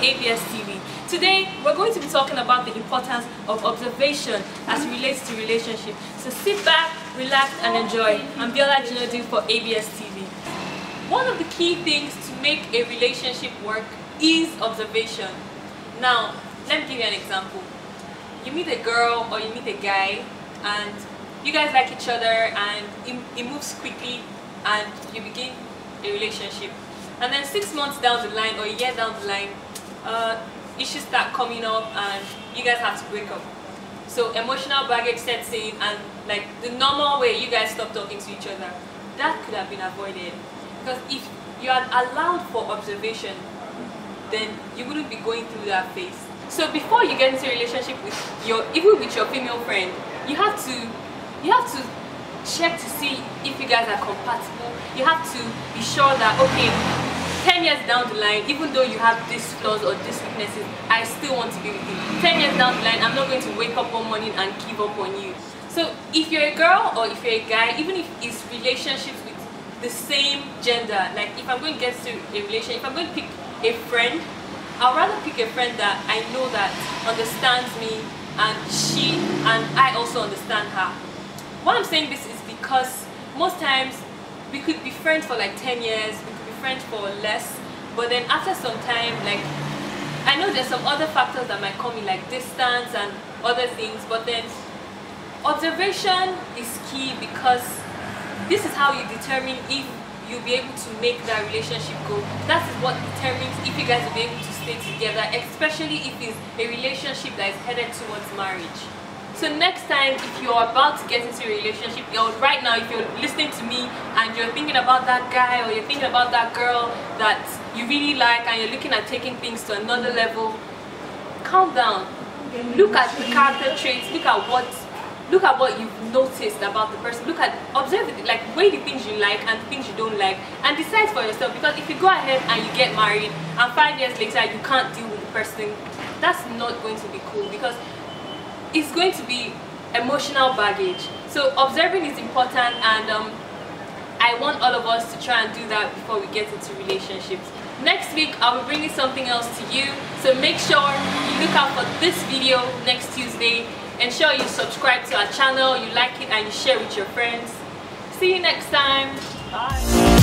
ABS TV. Today, we're going to be talking about the importance of observation as it relates to relationship. So sit back, relax, and enjoy. I'm Biola Jinodi for ABS TV. One of the key things to make a relationship work is observation. Now, let me give you an example. You meet a girl or you meet a guy and you guys like each other and it moves quickly and you begin a relationship and then six months down the line or a year down the line uh, issues start coming up and you guys have to break up. So emotional baggage sets in and like the normal way you guys stop talking to each other that could have been avoided. Because if you had allowed for observation then you wouldn't be going through that phase. So before you get into a relationship with your even with your female friend you have to you have to check to see if you guys are compatible. You have to be sure that okay 10 years down the line even though you have these flaws or these weaknesses i still want to be with you. 10 years down the line i'm not going to wake up one morning and give up on you. So if you're a girl or if you're a guy even if it's relationships with the same gender like if i'm going to get to a relation if i'm going to pick a friend i'd rather pick a friend that i know that understands me and she and i also understand her. Why i'm saying this is because most times we could be friends for like 10 years, friends for less, but then after some time, like, I know there's some other factors that might come in like distance and other things, but then observation is key because this is how you determine if you'll be able to make that relationship go. That is what determines if you guys will be able to stay together, especially if it's a relationship that is headed towards marriage. So next time, if you're about to get into a relationship, right now, if you're listening to me and you're thinking about that guy or you're thinking about that girl that you really like and you're looking at taking things to another level, calm down. Look at the character traits, look at what look at what you've noticed about the person. Look at observe it, like weigh the things you like and the things you don't like and decide for yourself because if you go ahead and you get married and five years later you can't deal with the person, that's not going to be cool because it's going to be emotional baggage. So observing is important and um, I want all of us to try and do that before we get into relationships. Next week I'll be bringing something else to you. So make sure you look out for this video next Tuesday. Ensure you subscribe to our channel you like it and you share with your friends. See you next time. Bye